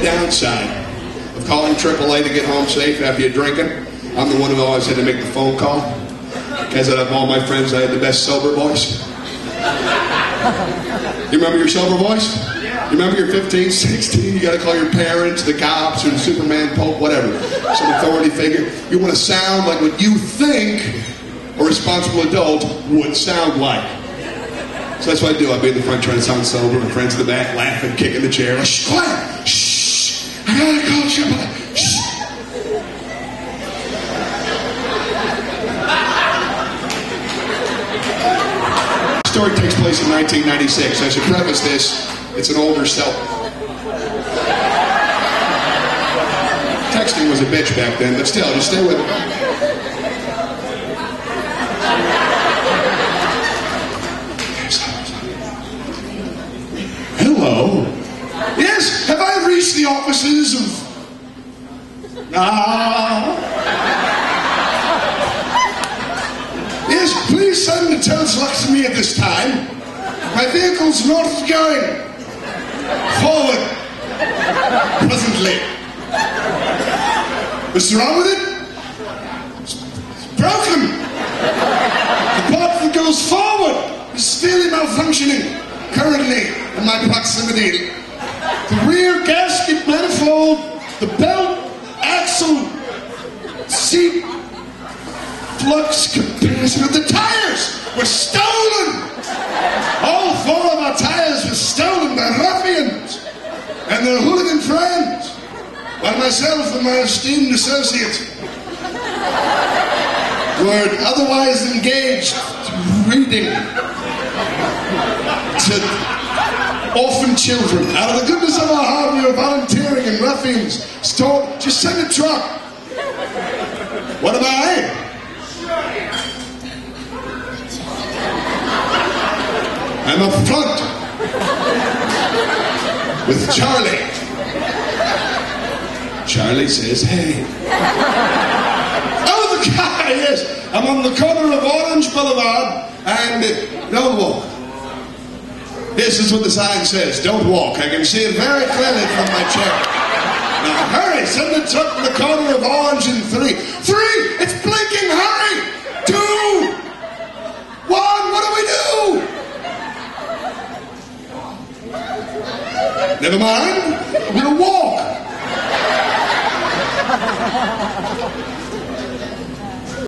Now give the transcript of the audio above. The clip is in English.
downside of calling AAA to get home safe after you're drinking. I'm the one who always had to make the phone call. Because out of all my friends, I had the best sober voice. You remember your sober voice? You remember you're 15, 16, you gotta call your parents, the cops, or the Superman, Pope, whatever, some authority figure. You wanna sound like what you think a responsible adult would sound like. So that's what I do. I'll be in the front trying to sound sober, my friends in the back laughing, kicking the chair. Shh, quiet! AAA. Shh! The story takes place in 1996. I should preface this, it's an older self. Texting was a bitch back then, but still, just stay with it. Hello. Yes, have I reached offices of. Ah. Yes, please send the Telslux to me at this time. My vehicle's north going. Forward. Presently. What's wrong with it? It's broken. The part that goes forward is severely malfunctioning currently in my proximity. The rear gasket manifold, the belt, axle, seat, flux capacitor, the tires were stolen. All four of our tires were stolen by ruffians and their hooligan friends, while myself and my esteemed associates were otherwise engaged reading to orphan children. Out of the goodness of our heart, we are volunteering and ruffians. Store, just send a truck. What am I? I'm up front with Charlie. Charlie says, hey. Oh, the guy, yes. I'm on the corner of Orange Boulevard and uh, walk. This is what the sign says. Don't walk. I can see it very clearly from my chair. Now hurry, send the truck to the corner of Orange in three. Three! It's blinking! Hurry! Two! One! What do we do? Never mind.